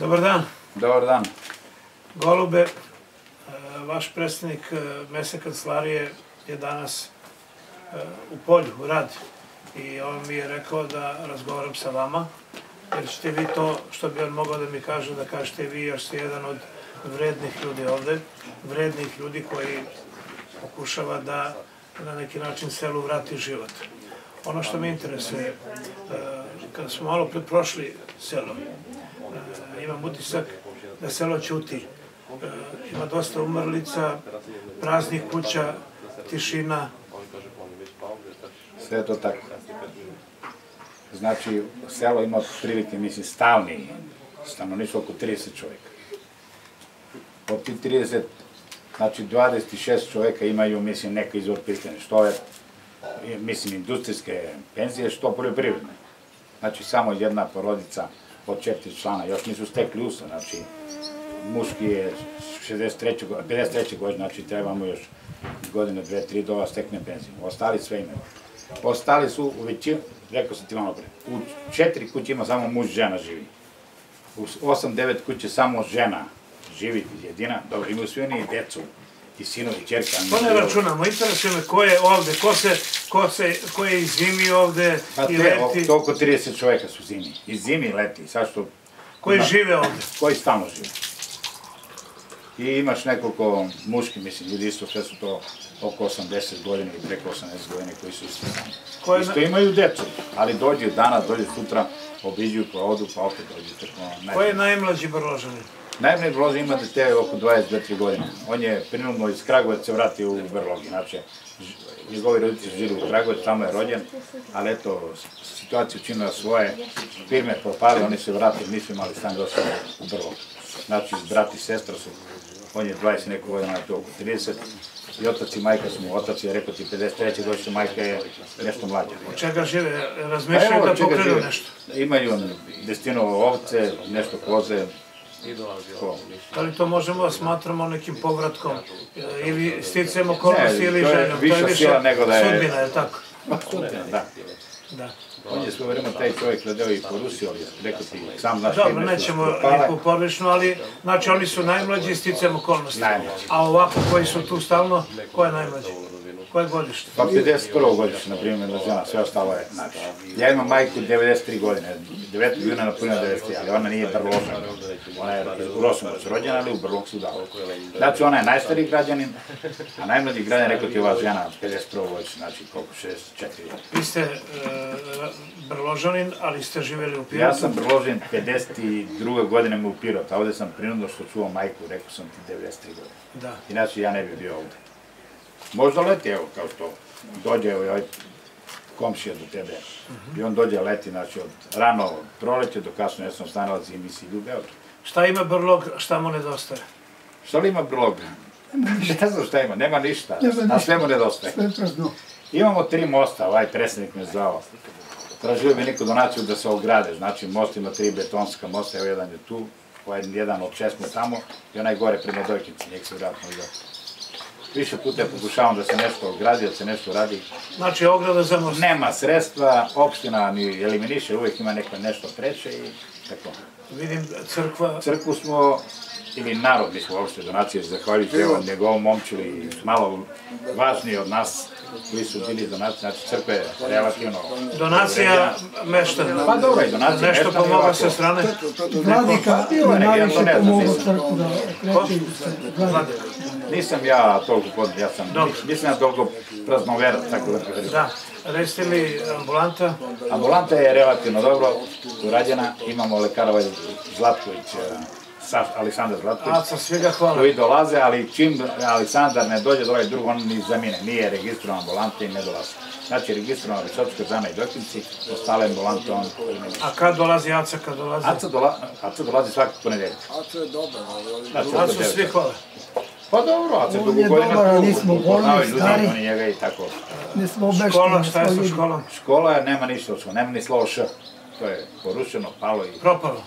Dobar dan. Dobar dan. Golube, e, vaš predstavnik e, mese kancelarije je danas e, u polju, u radi. I on mi je rekao da razgovaram sa vama, jer ćete vi to što bi on mogao da mi kaže, da kažete vi, jer ste jedan od vrednih ljudi ovde, vrednih ljudi koji pokušava da na neki način selu vrati život. Ono što me interesuje, kada smo malo pred prošli selo, imam utisak da selo ćuti. Ima dosta umrlica, praznih kuća, tišina. Sve je to tako. Znači, selo ima prilike, mislim, stalni stanovništvo oko 30 čovjeka. Od tih 30, znači 26 čovjeka imaju, mislim, neka izvor pristane, što je, mislim, industrijske penzije, što poljoprivredne. Znači, samo jedna porodica od četiri člana, još nisu stekli usa, znači, muški je 63. 53. godine, znači trebamo još godine, dve, tri do stekne penziju. Ostali sve imaju. Ostali su u većinu, rekao sam ti malo pre, u četiri kuće ima samo muž, žena živi. U osam, devet kuće samo žena živi jedina, dobro, imaju svi oni i decu, i sinovi, i čerka. To ne računamo, interesuje me ko je ovde, ko, se, ko, se, ko je i zimi ovde pa te, i leti. To oko 30 čoveka su zimi. I zimi i leti, sad što... Koji ima, žive ovde. Koji stalno žive. I imaš nekoliko muški, mislim, ljudi isto sve su to oko 80 godina i preko 80 godina koji su isto tamo. Koje isto imaju decu, ali dođu danas, dođu sutra, obiđu, pa odu, pa opet dođu. Tako, Ko je najmlađi brložanin? Najmlađi brložanin ima dete oko 22 godine. On je prinudno iz Kragujevca vratio u Brlogi. Znači, njegovi roditelji žive u Kragujevcu, tamo je rođen, ali eto, situaciju učinila svoje, firme propali, oni se vratili, nisu imali stan došli u Brlog. Znači, brat i sestra su, on je 20 neko godina, to oko 30, i otac i majka su mu, otac je rekao ti 53. godište, majka je nešto mlađa. Od čega žive? Razmišljaju da pokrenu nešto? Imaju destinovo ovce, nešto koze, Da li to možemo da smatramo nekim povratkom ili sticajem okolnosti ili željom? To je više nego da je... Sudbina, je tako? Sudbina, da. Da. On je svoje vreme taj čovjek gledao i po Rusiji, ali rekao ti, sam znaš... Dobro, nećemo neku porlično, ali znači oni su najmlađi sticajem okolnosti. Najmlađi. A ovako koji su tu stalno, ko je najmlađi? Koje godište? Pa 51. godište, na primjer, da žena, sve ostalo je, znači. Ja imam majku 93 godine, 9. juna napunila 93, ali ona nije brložna. Ona je u Rosnovac rođena, ali u Brlog su dao. Znači, ona je najstariji građanin, a najmlađi građanin, rekao ti ova žena, 51. godište, znači koliko, 64 godine. Vi ste e, brložanin, ali ste živjeli u Pirotu? Ja sam brložen 52. godine u Pirot, a ovde sam prinudno što čuo majku, rekao sam ti 93 godine. Da. Inače, ja ne bih bio ovde. Možda leti, evo, kao što dođe ovaj komšija do tebe. -huh. I on dođe leti, znači, od rano proleće do kasno jesno stanova zimi si u Beograd. Šta ima brlog, šta mu nedostaje? Šta li ima brlog? Ne znam šta ima, nema ništa. Nema A sve mu nedostaje. Imamo tri mosta, ovaj predsednik me zvao. Tražio bi neku donaciju da se ograde, znači most ima tri betonska mosta, evo jedan je tu, ovaj jedan od šest mu tamo i onaj gore prema Dojkici, njeg se vratno izgleda. Više puta pokušavam da se nešto ogradi, da se nešto radi. Znači ograda za most? Nema sredstva, opština ni eliminiše, uvijek ima neko nešto preče i tako. Vidim crkva... Crkvu smo, ili narod, mi smo uopšte donacije, zahvaljujući evo njegovom momču i malo važniji od nas, koji su bili donacije, znači je relativno... Donacija meštana. Pa dobro, i donacija Nešto meštana. pomoga sa strane? Vladika najviše pomogao crkvu da kreći. Vladika. Nisam ja toliko pod, ja sam, nisam ja toliko praznoverac, tako da kažem. Da, recite mi ambulanta? Ambulanta je relativno dobro urađena, imamo lekara ovaj Saš, Aleksandar Zlatković, A, sa svega hvala. koji dolaze, ali čim Aleksandar ne dođe do ovaj drug, on ni zamine, nije registrovan ambulanta i ne dolaze. Znači, registrovano Visočka Zana i Dokinci, ostale ambulante on... A kad dolazi Aca, kad dolazi? Aca, dola, Aca dolazi svaki ponedeljak. Aca je dobar, ali... Znači, Aca svi hvala. Pa dobro, Aca je On dugo je godina dobar, tu, nismo bolni, je stari. oni njega i tako. Nismo obešteni. Škola, šta je sa školom? Škola nema ništa nema ni slovo š. To je porušeno, palo i... Propalo.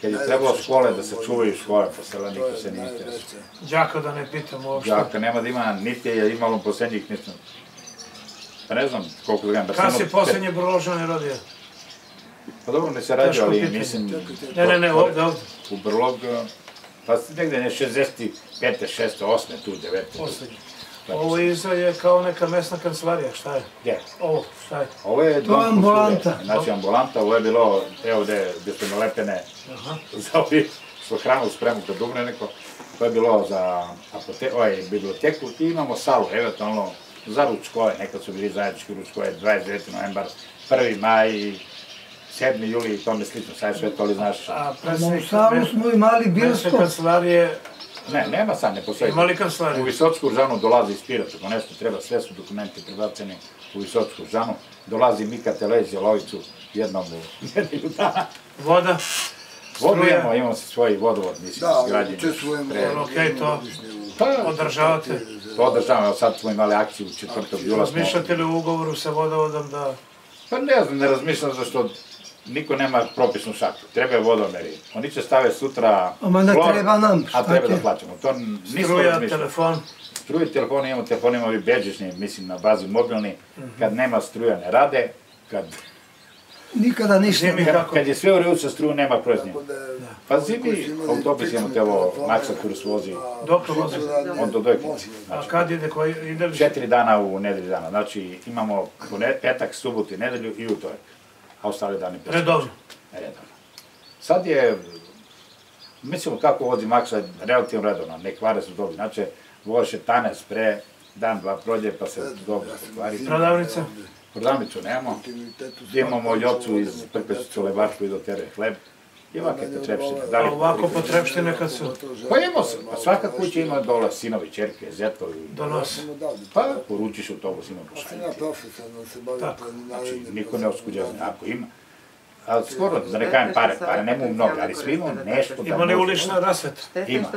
Kad je trebalo škole da se čuvaju škole, po sela niko se nije interesuje. Đaka da ne pitam uopšte. Đaka nema da ima, niti je imalo poslednjih, nisam... Pa ne znam koliko da gledam. Kad si poslednje broložane rodio? Pa dobro, ne se rađa, Teško ali mislim... Ne, ne, ne, ovde, ovde. U Brlog, pa negde ne 65. 6. 8. tu 9. Poslednji. Ovo iza je kao neka mesna kancelarija, šta je? Gdje? Ovo, šta je? Ovo je dom ambulanta. Znači ambulanta, ovo je bilo, evo gde, gde su nalepene Aha. za ovi što hranu spremu kod Dubne neko. To je bilo za apote, ovaj, biblioteku i imamo salu, eventualno za ručkove, nekad su bili zajednički ručkove, 29. novembar, 1. maj, 7. juli i tome slično, sad je sve to li znaš. A Na predsjednik Usavu smo imali mesne bioskop. kancelarije, Ne, nema sad, ne postoji. Ima li U kancelariju? Visotsku žanu dolazi iz Pirota, ako nešto treba, sve su dokumenti prebaceni u Visotsku žanu. Dolazi Mika Telez Jelovicu jednom u nedelju dana. Voda, Vodu imamo, imamo se svoj vodovod, mislim, Da, izgrađen. učestvujemo. Pre- Okej, to. Pa, održavate. to održavamo, evo sad smo imali akciju 4. jula. smo- razmišljate li u ugovoru sa vodovodom da... Pa ne znam, ne razmišljam zašto niko nema propisnu šaku. Treba vodomeri. Oni će stave sutra ne flor, treba nam, A treba da plaćamo. To nismo Struja, razmišljali. telefon, Struje telefon imamo, telefon imamo i bežični, mislim na bazi mobilni. Kad nema struja ne rade, kad, Nikada ništa. Zimi ne- kako? kad je sve u redu sa strujom nema proizvodnje. Tako da je- Pa zimi autobus imamo te ovo Maxa Kurs vozi Dok vozi? on do Dojke. a Znači, kad ide, koji ide li... četiri dana u nedelju dana. Znači imamo petak, subotu i nedelju i utorak. A ostale dane pesme. Redovno. redovno. Sad je, mislimo kako vozi Maksa, relativno redovno, ne kvare su dobri. Znači, voše tanec pre, dan, dva prođe, pa se dobro pokvari. Prodavnica? Prodavnicu nemamo. Imamo ljocu iz Prpešicu Lebačku i do tere hleb. I ovakve potrepštine. Da li ovako potrepštine kad su Pa se, pa svaka kuća ima dole sinovi, čerke, zetovi. donos. Pa poručiš autobus ima pošalje. Ja profesionalno se bavim Tako. Znači, niko ne oskuđava, ako ima. A skoro, da ne kažem pare, pare nemamo mnogo, ali svi imamo nešto da Ima li ulična rasveta? Ima.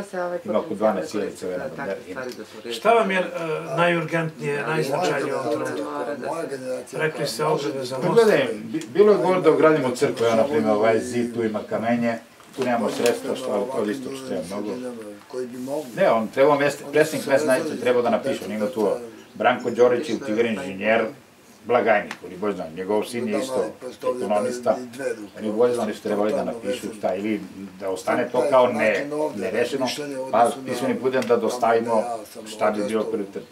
Ima oko 12 sjelica u jednom modernu, ima. Šta vam je e, najurgentnije, najznačajnije u ovom trenutku? Rekli ste ograde za Pa most. gledaj, bi- bilo je govor da ugradimo crkvu, evo na primjer ovaj zid, tu ima kamenje, tu nemamo sredstva, što ali to isto što treba mnogo. Koji bi mogli. Ne, on treba mest, predsjednik mesna treba da napiše, on ima tu Branko Đorić je Tigre inženjer, blagajnik, bolje znam, njegov sin je isto ekonomista, oni bolje znam što trebali da napišu šta, ili da ostane to kao ne, nerešeno, pa pismeni budem da dostavimo šta bi bio prioritet.